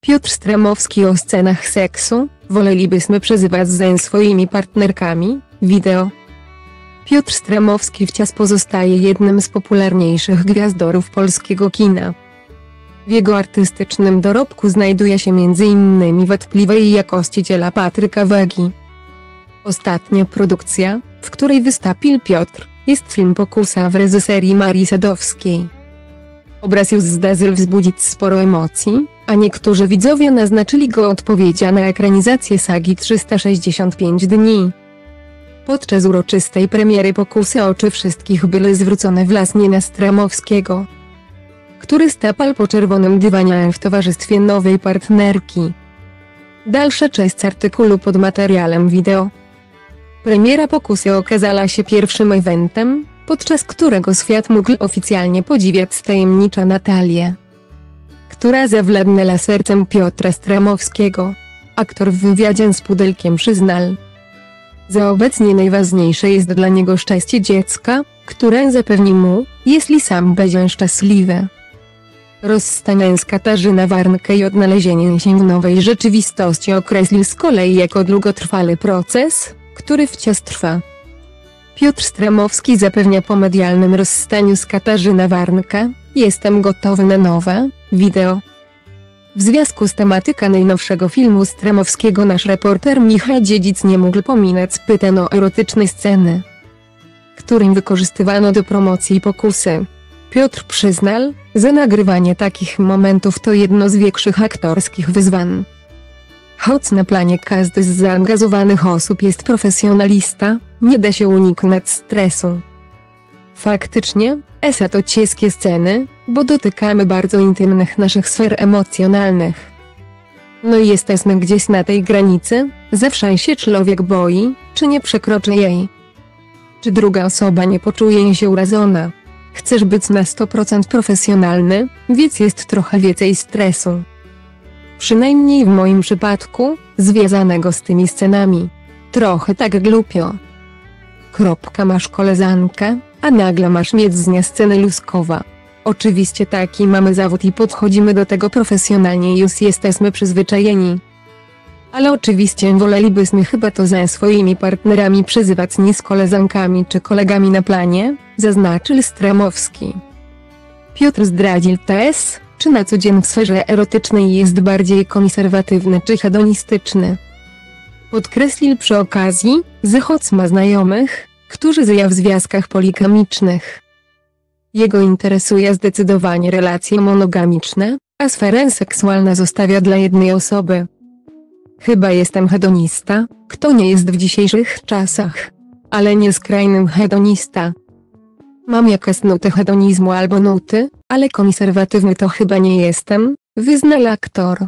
Piotr Stramowski o scenach seksu, wolelibyśmy przezywać ze swoimi partnerkami, wideo. Piotr Stramowski wciąż pozostaje jednym z popularniejszych gwiazdorów polskiego kina. W jego artystycznym dorobku znajduje się m.in. wątpliwej jakości dzieła Patryka Wagi. Ostatnia produkcja, w której wystąpił Piotr, jest film Pokusa w reżyserii Marii Sadowskiej. Obraz już zdazył wzbudzić sporo emocji, a niektórzy widzowie naznaczyli go odpowiedzią na ekranizację sagi 365 dni. Podczas uroczystej premiery Pokusy oczy wszystkich były zwrócone właśnie na Stramowskiego, który stapal po czerwonym dywanie w towarzystwie nowej partnerki. Dalsza część artykułu pod materiałem wideo. Premiera Pokusy okazała się pierwszym eventem, podczas którego świat mógł oficjalnie podziwiać tajemnicza Natalię, która zawładnęła sercem Piotra Stramowskiego. Aktor w wywiadzie z Pudelkiem przyznał, że obecnie najważniejsze jest dla niego szczęście dziecka, które zapewni mu, jeśli sam będzie szczęśliwy. Rozstanie z Katarzyna Warnkę i odnalezienie się w nowej rzeczywistości określił z kolei jako długotrwały proces, który wciąż trwa. Piotr Stramowski zapewnia po medialnym rozstaniu z Katarzyna Warnka, jestem gotowy na nowe, wideo. W związku z tematyką najnowszego filmu Stramowskiego nasz reporter Michał Dziedzic nie mógł pominąć pytań o erotyczne sceny, którym wykorzystywano do promocji pokusy. Piotr przyznał, że nagrywanie takich momentów to jedno z większych aktorskich wyzwań. Choć na planie każdy z zaangażowanych osób jest profesjonalista, nie da się uniknąć stresu. Faktycznie, esa to cieskie sceny, bo dotykamy bardzo intymnych naszych sfer emocjonalnych. No i jesteśmy gdzieś na tej granicy, zawsze się człowiek boi, czy nie przekroczy jej. Czy druga osoba nie poczuje się urażona. Chcesz być na 100% profesjonalny, więc jest trochę więcej stresu. Przynajmniej w moim przypadku, związanego z tymi scenami. Trochę tak głupio. Kropka masz koleżankę, a nagle masz mieć z niej scenę luskowa. Oczywiście taki mamy zawód i podchodzimy do tego profesjonalnie już jesteśmy przyzwyczajeni. Ale oczywiście wolelibyśmy chyba to ze swoimi partnerami przezywać nie z koleżankami czy kolegami na planie, zaznaczył Stramowski. Piotr zdradził też, czy na co dzień w sferze erotycznej jest bardziej konserwatywny czy hedonistyczny. Podkreślił przy okazji, że choć ma znajomych, którzy żyją w związkach poligamicznych. Jego interesuje zdecydowanie relacje monogamiczne, a sferę seksualna zostawia dla jednej osoby. Chyba jestem hedonista, kto nie jest w dzisiejszych czasach. Ale nie skrajnym hedonista. Mam jakieś nuty hedonizmu albo nuty, ale konserwatywny to chyba nie jestem, wyznał aktor.